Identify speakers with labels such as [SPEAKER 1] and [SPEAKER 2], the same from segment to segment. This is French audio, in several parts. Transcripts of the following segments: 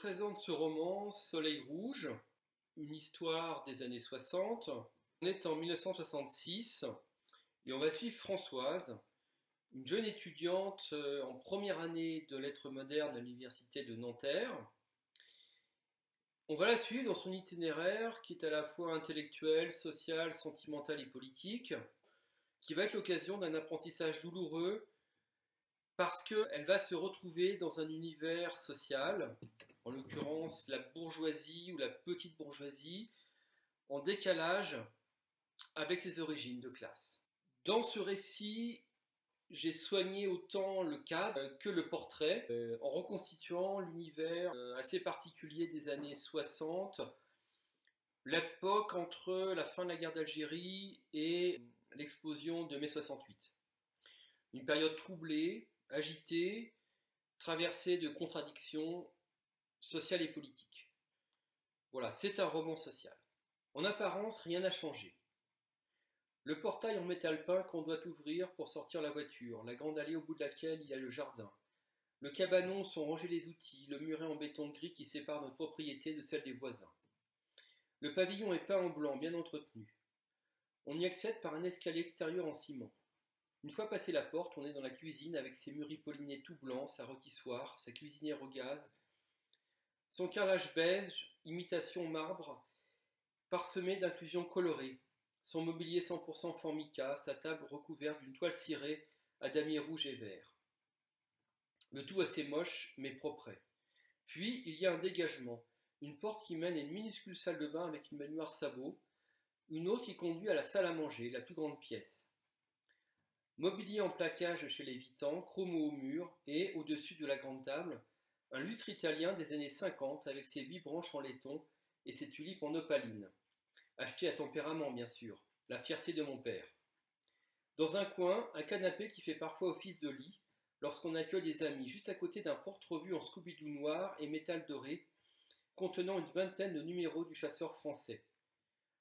[SPEAKER 1] présente ce roman Soleil Rouge, une histoire des années 60. On est en 1966 et on va suivre Françoise, une jeune étudiante euh, en première année de lettres modernes à l'université de Nanterre. On va la suivre dans son itinéraire qui est à la fois intellectuel, social, sentimental et politique, qui va être l'occasion d'un apprentissage douloureux parce qu'elle va se retrouver dans un univers social, en l'occurrence la bourgeoisie ou la petite bourgeoisie, en décalage avec ses origines de classe. Dans ce récit, j'ai soigné autant le cadre que le portrait, euh, en reconstituant l'univers euh, assez particulier des années 60, l'époque entre la fin de la guerre d'Algérie et l'explosion de mai 68. Une période troublée, agitée, traversée de contradictions sociales et politiques. Voilà, c'est un roman social. En apparence, rien n'a changé. Le portail en métal peint qu'on doit ouvrir pour sortir la voiture, la grande allée au bout de laquelle il y a le jardin. Le cabanon sont rangés les outils, le muret en béton gris qui sépare notre propriété de celle des voisins. Le pavillon est peint en blanc, bien entretenu. On y accède par un escalier extérieur en ciment. Une fois passé la porte, on est dans la cuisine avec ses murs épaulinés tout blancs, sa rôtissoire, sa cuisinière au gaz, son carrelage beige, imitation marbre, parsemé d'inclusions colorées, son mobilier 100% formica, sa table recouverte d'une toile cirée à damier rouge et vert. Le tout assez moche, mais propre. Puis, il y a un dégagement, une porte qui mène à une minuscule salle de bain avec une baignoire sabot, une autre qui conduit à la salle à manger, la plus grande pièce. Mobilier en plaquage chez les Vitans, chromo au mur et, au-dessus de la grande table, un lustre italien des années 50 avec ses huit branches en laiton et ses tulipes en opaline. Acheté à tempérament, bien sûr, la fierté de mon père. Dans un coin, un canapé qui fait parfois office de lit lorsqu'on accueille des amis, juste à côté d'un porte-revue en scooby noir et métal doré contenant une vingtaine de numéros du chasseur français.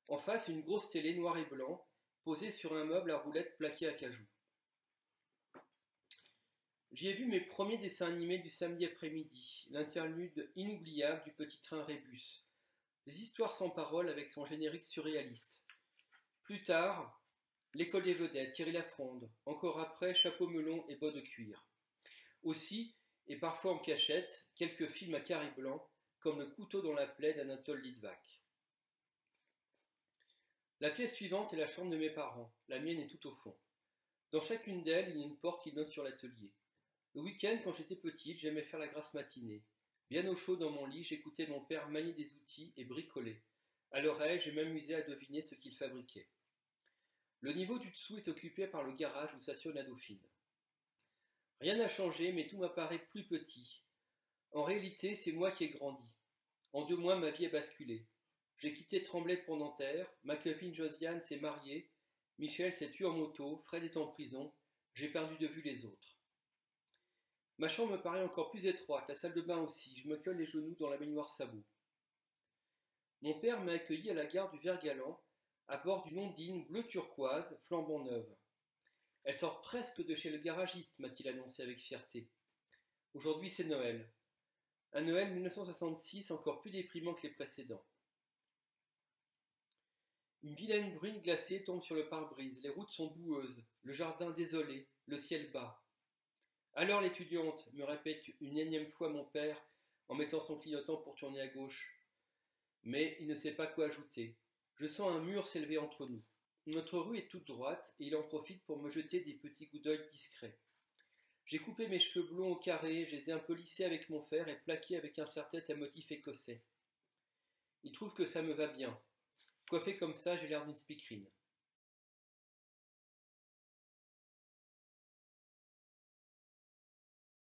[SPEAKER 1] En face, une grosse télé noire et blanc posée sur un meuble à roulettes plaqué à cajou. J'y ai vu mes premiers dessins animés du samedi après-midi, l'interlude inoubliable du petit train Rébus, des histoires sans parole avec son générique surréaliste. Plus tard, l'école des vedettes, Thierry Lafronde, encore après, chapeau melon et bas de cuir. Aussi, et parfois en cachette, quelques films à carré blanc, comme Le couteau dans la plaie d'Anatole Litvak. La pièce suivante est la chambre de mes parents, la mienne est tout au fond. Dans chacune d'elles, il y a une porte qui donne sur l'atelier. Le week-end, quand j'étais petite, j'aimais faire la grasse matinée. Bien au chaud dans mon lit, j'écoutais mon père manier des outils et bricoler. À l'oreille, je m'amusais à deviner ce qu'il fabriquait. Le niveau du dessous est occupé par le garage où stationne la Dauphine. Rien n'a changé, mais tout m'apparaît plus petit. En réalité, c'est moi qui ai grandi. En deux mois, ma vie a basculé. J'ai quitté Tremblay pour Nanterre, ma copine Josiane s'est mariée, Michel s'est tué en moto, Fred est en prison, j'ai perdu de vue les autres. Ma chambre me paraît encore plus étroite, la salle de bain aussi, je me colle les genoux dans la baignoire sabot. Mon père m'a accueilli à la gare du Vert-Galant, à bord d'une ondine bleu turquoise, flambant neuve. Elle sort presque de chez le garagiste, m'a-t-il annoncé avec fierté. Aujourd'hui c'est Noël. Un Noël 1966 encore plus déprimant que les précédents. Une vilaine bruine glacée tombe sur le pare-brise, les routes sont boueuses, le jardin désolé, le ciel bas. Alors l'étudiante, me répète une énième fois mon père en mettant son clignotant pour tourner à gauche. Mais il ne sait pas quoi ajouter. Je sens un mur s'élever entre nous. Notre rue est toute droite et il en profite pour me jeter des petits coups d'œil discrets. J'ai coupé mes cheveux blonds au carré, je les ai un peu lissés avec mon fer et plaqués avec un serre-tête à motif écossais. Il trouve que ça me va bien. Coiffé comme ça, j'ai l'air d'une speakerine.